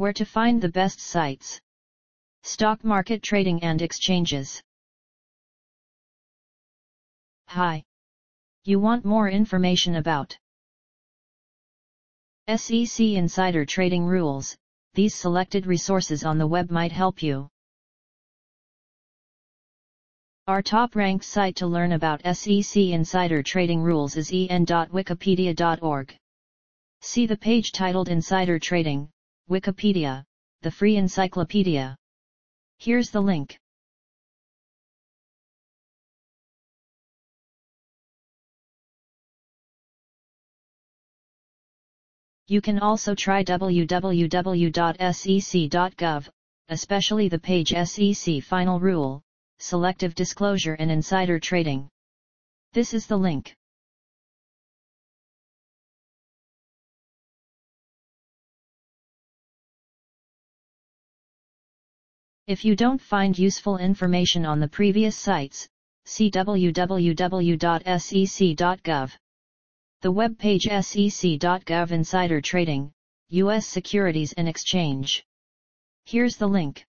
Where to find the best sites. Stock market trading and exchanges. Hi. You want more information about SEC insider trading rules, these selected resources on the web might help you. Our top-ranked site to learn about SEC insider trading rules is en.wikipedia.org. See the page titled Insider Trading, Wikipedia, the free encyclopedia. Here's the link. You can also try www.sec.gov, especially the page SEC Final Rule, Selective Disclosure and Insider Trading. This is the link. If you don't find useful information on the previous sites, see www.sec.gov. The web page sec.gov Insider Trading, U.S. Securities and Exchange. Here's the link.